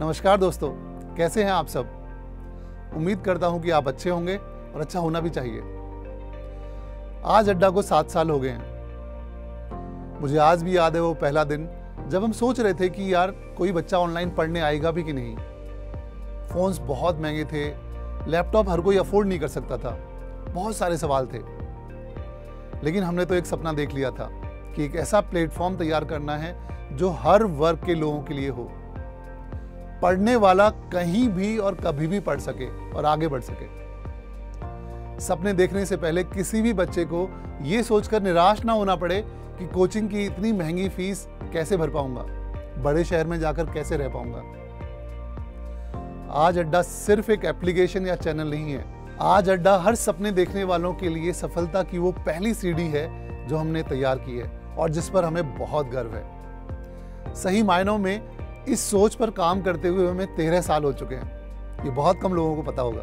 नमस्कार दोस्तों, कैसे हैं आप सब? उम्मीद करता हूँ कि आप अच्छे होंगे और अच्छा होना भी चाहिए। आज अड्डा को सात साल हो गए हैं। मुझे आज भी याद है वो पहला दिन, जब हम सोच रहे थे कि यार, कोई बच्चा ऑनलाइन पढ़ने आएगा भी कि नहीं। फ़ोन्स बहुत महँगे थे लैपटॉप हर कोई अफोर्ड नहीं कर सकता था। बहुत सारे सवाल थे। लेकिन हमने तो एक सपना देख लिया था कि एक ऐसा प्लेटफॉर्म तैयार करना है जो हर वर्ग के लोगों के लिए हो। पढ़ने वाला कहीं भी और कभी भी पढ़ सके और आगे बढ़ सके। सपने देखने से पहले किसी भी बच्चे को ये सोचकर निराश ना होना पड़े कि कोचिंग की इतनी महँगी फ़ीस कैसे भर पाऊँगा, बड़े शहर में जाकर कैसे रह पाऊँगा। आज अड्डा सिर्फ़ एक एप्लीकेशन या चैनल नहीं है। आज अड्डा हर सपने देखने वालों के लिए सफलता की वो पहली सीढ़ी है जो हमने तैयार की है और जिस पर हमें बहुत गर्व है। सही मायनों में इस सोच पर काम करते हुए हमें तेरह साल हो चुके हैं। ये बहुत कम लोगों को पता होगा।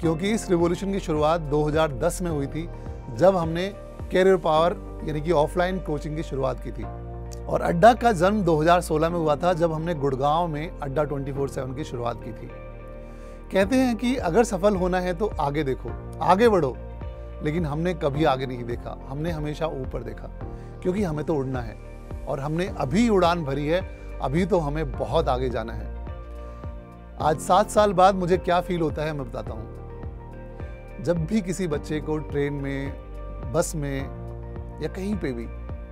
क्योंकि इस रिवॉल्यूशन की शुरुआत 2010 में हुई थी, जब हमने कैरियर पावर यानी कि ऑफलाइन कोचिंग की शुरुआत की थी। और अड्डा का जन्म 2016 में हुआ था, जब हमने गुड़गांव में अड्डा 24/7 की शुरुआत की थी। कहते हैं कि अगर सफल होना है तो आगे देखो, आगे बढ़ो। लेकिन हमने कभी आगे नहीं देखा, हमने हमेशा ऊपर देखा, क्योंकि हमें तो उड़ना है। और हमने अभी उड़ान भरी है अभी तो हमें बहुत आगे जाना है। आज सात साल बाद मुझे क्या फील होता है मैं बताता हूँ। जब भी किसी बच्चे को ट्रेन में बस में या कहीं पे भी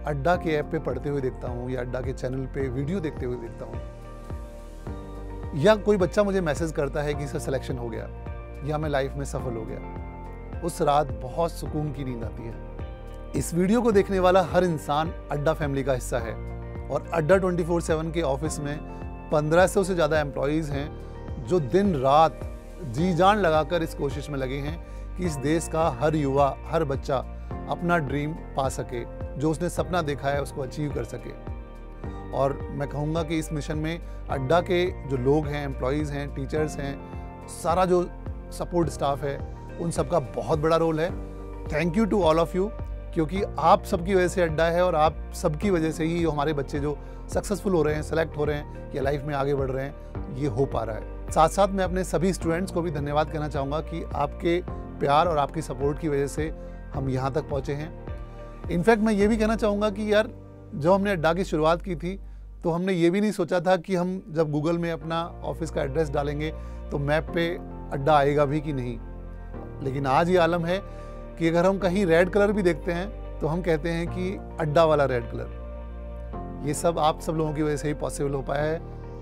अड्डा के ऐप पे पढ़ते हुए देखता हूँ या अड्डा के चैनल पे वीडियो देखते हुए देखता हूँ, या कोई बच्चा मुझे मैसेज करता है कि इसका सिलेक्शन हो गया या मैं लाइफ में सफल हो गया, उस रात बहुत सुकून की नींद आती है। इस वीडियो को देखने वाला हर इंसान अड्डा फैमिली का हिस्सा है। और अड्डा 24/7 के ऑफ़िस में 1500 से ज़्यादा एम्प्लॉयज़ हैं जो दिन रात जी जान लगाकर इस कोशिश में लगे हैं कि इस देश का हर युवा, हर बच्चा अपना ड्रीम पा सके, जो उसने सपना देखा है उसको अचीव कर सके। और मैं कहूँगा कि इस मिशन में अड्डा के जो लोग हैं एम्प्लॉयज़ हैं टीचर्स हैं, सारा जो सपोर्ट स्टाफ है, उन सबका बहुत बड़ा रोल है। Thank you to all of you क्योंकि आप सबकी वजह से अड्डा है और आप सबकी वजह से ही हमारे बच्चे जो सक्सेसफुल हो रहे हैं सेलेक्ट हो रहे हैं या लाइफ में आगे बढ़ रहे हैं, ये हो पा रहा है। साथ साथ मैं अपने सभी स्टूडेंट्स को भी धन्यवाद कहना चाहूँगा कि आपके प्यार और आपकी सपोर्ट की वजह से हम यहाँ तक पहुँचे हैं। इनफैक्ट मैं ये भी कहना चाहूँगा कि यार, जब हमने अड्डा की शुरुआत की थी तो हमने ये भी नहीं सोचा था कि हम जब गूगल में अपना ऑफ़िस का एड्रेस डालेंगे तो मैप पे अड्डा आएगा भी कि नहीं। लेकिन आज ये आलम है कि अगर हम कहीं रेड कलर भी देखते हैं तो हम कहते हैं कि अड्डा वाला रेड कलर ये सब आप सब लोगों की वजह से ही पॉसिबल हो पाया है।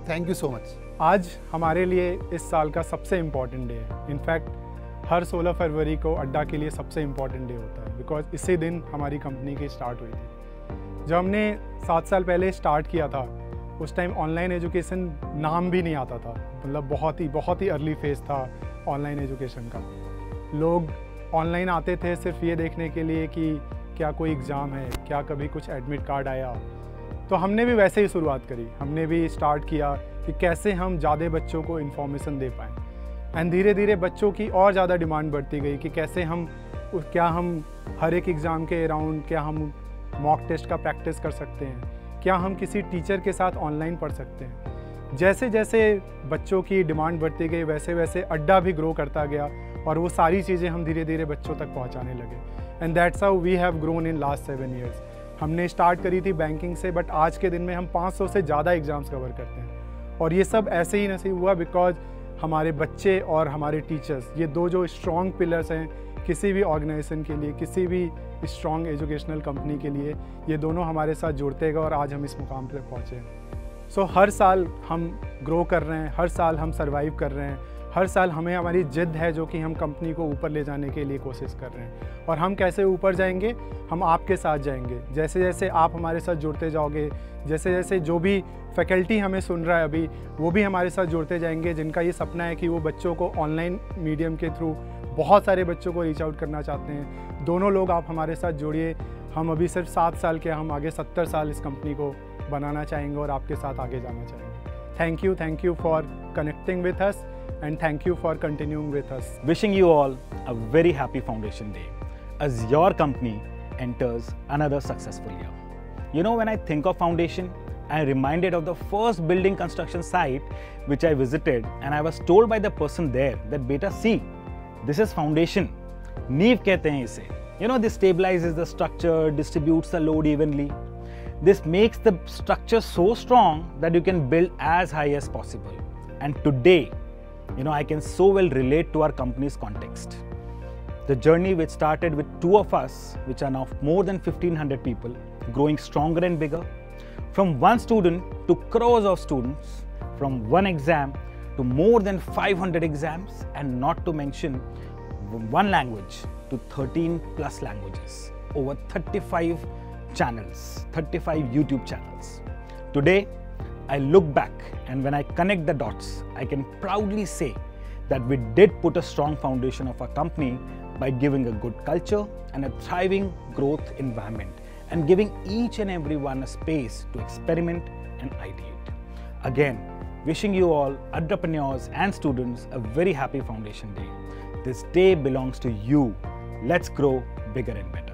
थैंक यू सो मच आज हमारे लिए इस साल का सबसे इंपॉर्टेंट डे है। इनफैक्ट हर 16 फरवरी को अड्डा के लिए सबसे इंपॉर्टेंट डे होता है बिकॉज़ इसी दिन हमारी कंपनी की स्टार्ट हुई थी। जब हमने सात साल पहले स्टार्ट किया था, उस टाइम ऑनलाइन एजुकेशन नाम भी नहीं आता था। मतलब बहुत ही बहुत ही अर्ली फ़ेज़ था ऑनलाइन एजुकेशन का। लोग ऑनलाइन आते थे सिर्फ़ ये देखने के लिए कि क्या कोई एग्ज़ाम है, क्या कभी कुछ एडमिट कार्ड आया। तो हमने भी वैसे ही शुरुआत करी। हमने भी स्टार्ट किया कि कैसे हम ज़्यादा बच्चों को इन्फॉर्मेशन दे पाएँ। एंड धीरे धीरे बच्चों की और ज़्यादा डिमांड बढ़ती गई कि कैसे हम क्या हम हर एक एग्ज़ाम के अराउंड क्या हम मॉक टेस्ट का प्रैक्टिस कर सकते हैं, क्या हम किसी टीचर के साथ ऑनलाइन पढ़ सकते हैं। जैसे जैसे बच्चों की डिमांड बढ़ती गई वैसे वैसे अड्डा भी ग्रो करता गया और वो सारी चीज़ें हम धीरे धीरे बच्चों तक पहुँचाने लगे। And that's how we have grown in last seven years हमने स्टार्ट करी थी बैंकिंग से बट आज के दिन में हम 500 से ज़्यादा एग्ज़ाम्स कवर करते हैं। और ये सब ऐसे ही नसीब हुआ बिकॉज़ हमारे बच्चे और हमारे टीचर्स ये दो जो स्ट्रॉन्ग पिलर्स हैं किसी भी ऑर्गेनाइजेशन के लिए, किसी भी स्ट्रॉन्ग एजुकेशनल कंपनी के लिए, ये दोनों हमारे साथ जुड़ते गए और आज हम इस मुकाम पर पहुँचे हैं। सो हर साल हम ग्रो कर रहे हैं, हर साल हम सर्वाइव कर रहे हैं, हर साल हमें हमारी जिद है जो कि हम कंपनी को ऊपर ले जाने के लिए कोशिश कर रहे हैं। और हम कैसे ऊपर जाएँगे? हम आपके साथ जाएँगे। जैसे जैसे आप हमारे साथ जुड़ते जाओगे, जैसे जैसे जो भी फैकल्टी हमें सुन रहा है अभी, वो भी हमारे साथ जुड़ते जाएँगे, जिनका ये सपना है कि वो बच्चों को ऑनलाइन मीडियम के थ्रू बहुत सारे बच्चों को रीच आउट करना चाहते हैं। दोनों लोग आप हमारे साथ जुड़िए। हम अभी सिर्फ़ सात साल के हम आगे सत्तर साल इस कंपनी को बनाना चाहेंगे और आपके साथ आगे जाना चाहेंगे। Thank you thank you for connecting with us and thank you for continuing with us wishing you all a very happy foundation day as your company enters another successful year you know when I think of foundation I reminded of the first building construction site which I visited and I was told by the person there that बेटा see this is foundation नीव कहते हैं इसे you know this stabilize the structure distributes the load evenly This makes the structure so strong that you can build as high as possible. And today, you know, I can so well relate to our company's context. The journey which started with two of us, which are now more than 1500 people, growing stronger and bigger, from one student to crores of students, from one exam to more than 500 exams, and not to mention one language to 13 plus languages, over 35 channels, 35 YouTube channels. Today, I look back and when I connect the dots, I can proudly say that we did put a strong foundation of our company by giving a good culture and a thriving growth environment and giving each and everyone a space to experiment and ideate. Again, wishing you all entrepreneurs and students a very happy Foundation Day. This day belongs to you. Let's grow bigger and better.